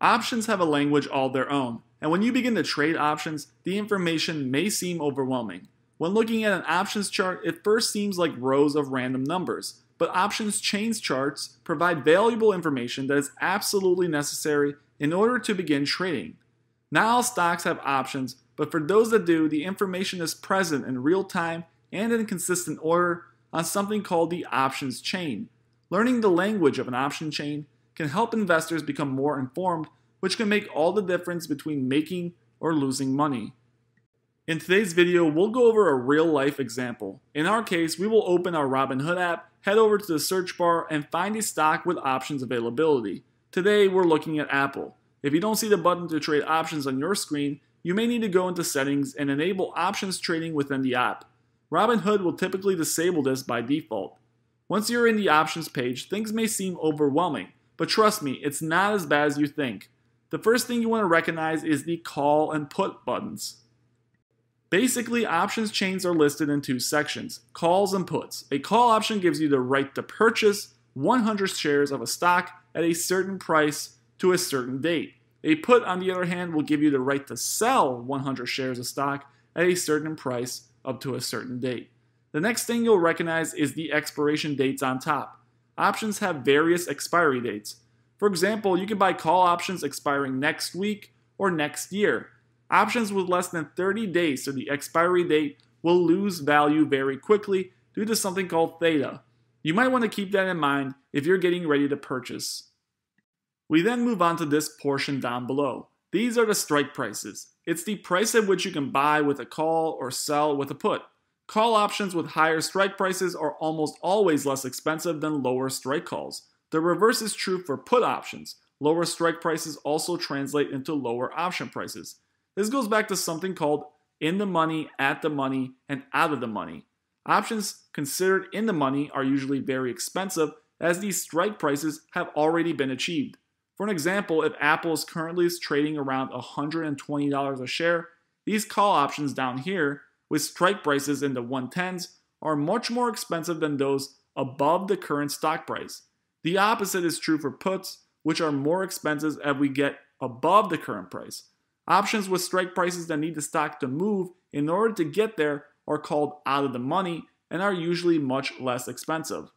Options have a language all their own, and when you begin to trade options, the information may seem overwhelming. When looking at an options chart, it first seems like rows of random numbers, but options chains charts provide valuable information that is absolutely necessary in order to begin trading. Not all stocks have options, but for those that do, the information is present in real time and in consistent order on something called the options chain. Learning the language of an option chain can help investors become more informed, which can make all the difference between making or losing money. In today's video, we'll go over a real life example. In our case, we will open our Robinhood app, head over to the search bar, and find a stock with options availability. Today, we're looking at Apple. If you don't see the button to trade options on your screen, you may need to go into settings and enable options trading within the app. Robinhood will typically disable this by default. Once you're in the options page, things may seem overwhelming, but trust me, it's not as bad as you think. The first thing you want to recognize is the call and put buttons. Basically, options chains are listed in two sections calls and puts. A call option gives you the right to purchase 100 shares of a stock at a certain price to a certain date. A put, on the other hand, will give you the right to sell 100 shares of stock at a certain price up to a certain date. The next thing you'll recognize is the expiration dates on top. Options have various expiry dates. For example, you can buy call options expiring next week or next year. Options with less than 30 days to the expiry date will lose value very quickly due to something called theta. You might want to keep that in mind if you're getting ready to purchase. We then move on to this portion down below. These are the strike prices. It's the price at which you can buy with a call or sell with a put. Call options with higher strike prices are almost always less expensive than lower strike calls. The reverse is true for put options. Lower strike prices also translate into lower option prices. This goes back to something called in the money, at the money, and out of the money. Options considered in the money are usually very expensive as these strike prices have already been achieved. For an example, if Apple is currently trading around $120 a share, these call options down here with strike prices in the 110s are much more expensive than those above the current stock price. The opposite is true for puts, which are more expensive as we get above the current price. Options with strike prices that need the stock to move in order to get there are called out of the money and are usually much less expensive.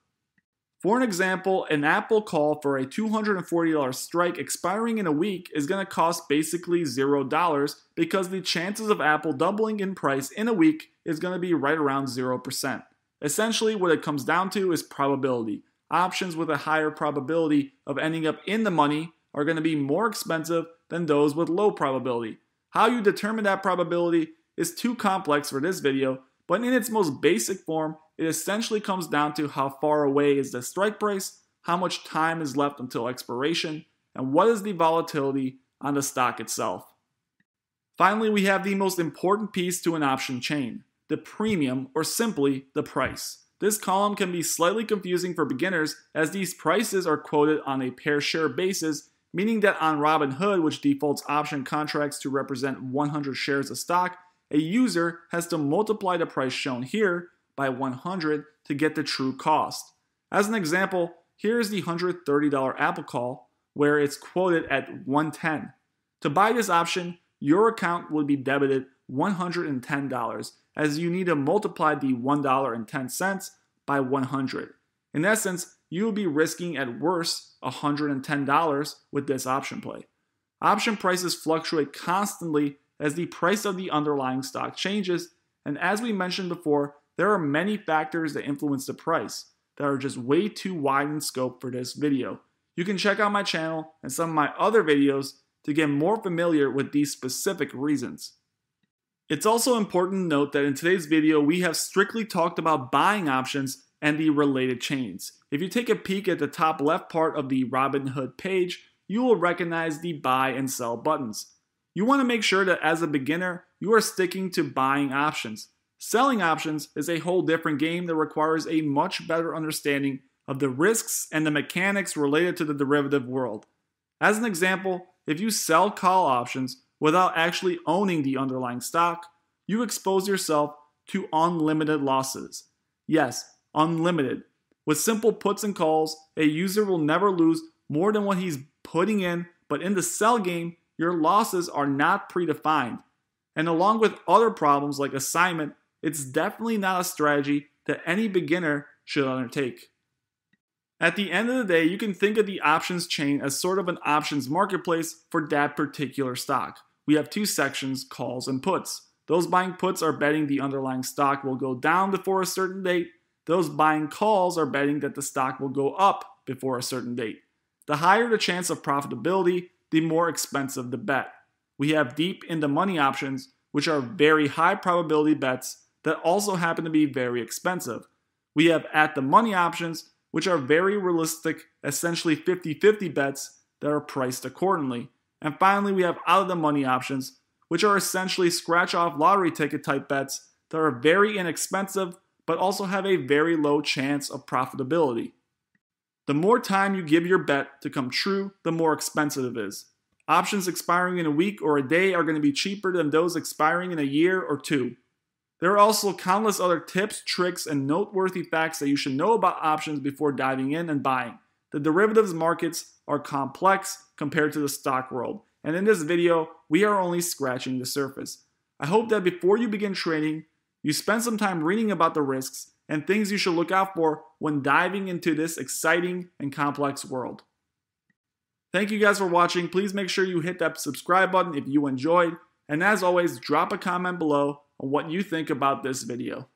For an example, an Apple call for a $240 strike expiring in a week is going to cost basically $0 because the chances of Apple doubling in price in a week is going to be right around 0%. Essentially, what it comes down to is probability. Options with a higher probability of ending up in the money are going to be more expensive than those with low probability. How you determine that probability is too complex for this video, but in its most basic form, it essentially comes down to how far away is the strike price, how much time is left until expiration, and what is the volatility on the stock itself. Finally, we have the most important piece to an option chain the premium, or simply the price. This column can be slightly confusing for beginners as these prices are quoted on a per share basis, meaning that on Robinhood, which defaults option contracts to represent 100 shares of stock, a user has to multiply the price shown here by 100 to get the true cost. As an example, here is the $130 Apple call where it's quoted at 110. To buy this option, your account will be debited $110 as you need to multiply the $1.10 by 100. In essence, you will be risking at worst $110 with this option play. Option prices fluctuate constantly as the price of the underlying stock changes, and as we mentioned before, there are many factors that influence the price that are just way too wide in scope for this video. You can check out my channel and some of my other videos to get more familiar with these specific reasons. It's also important to note that in today's video, we have strictly talked about buying options and the related chains. If you take a peek at the top left part of the Robinhood page, you will recognize the buy and sell buttons. You want to make sure that as a beginner, you are sticking to buying options. Selling options is a whole different game that requires a much better understanding of the risks and the mechanics related to the derivative world. As an example, if you sell call options without actually owning the underlying stock, you expose yourself to unlimited losses. Yes, unlimited. With simple puts and calls, a user will never lose more than what he's putting in but in the sell game, your losses are not predefined. And along with other problems like assignment, it's definitely not a strategy that any beginner should undertake. At the end of the day, you can think of the options chain as sort of an options marketplace for that particular stock. We have two sections, calls and puts. Those buying puts are betting the underlying stock will go down before a certain date. Those buying calls are betting that the stock will go up before a certain date. The higher the chance of profitability, the more expensive the bet. We have deep in the money options, which are very high probability bets that also happen to be very expensive. We have at the money options, which are very realistic, essentially 50 50 bets that are priced accordingly. And finally, we have out of the money options, which are essentially scratch off lottery ticket type bets that are very inexpensive but also have a very low chance of profitability. The more time you give your bet to come true, the more expensive it is. Options expiring in a week or a day are going to be cheaper than those expiring in a year or two. There are also countless other tips, tricks, and noteworthy facts that you should know about options before diving in and buying. The derivatives markets are complex compared to the stock world, and in this video, we are only scratching the surface. I hope that before you begin trading, you spend some time reading about the risks and things you should look out for when diving into this exciting and complex world. Thank you guys for watching. Please make sure you hit that subscribe button if you enjoyed. And as always, drop a comment below on what you think about this video.